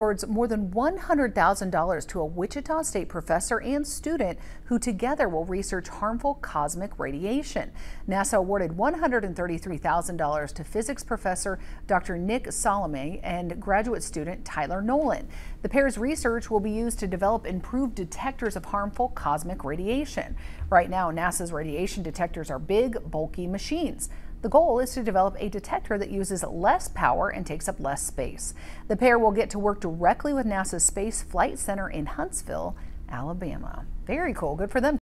awards more than $100,000 to a Wichita State professor and student who together will research harmful cosmic radiation. NASA awarded $133,000 to physics professor Dr. Nick Solomey and graduate student Tyler Nolan. The pair's research will be used to develop improved detectors of harmful cosmic radiation. Right now, NASA's radiation detectors are big, bulky machines. The goal is to develop a detector that uses less power and takes up less space. The pair will get to work directly with NASA's Space Flight Center in Huntsville, Alabama. Very cool. Good for them.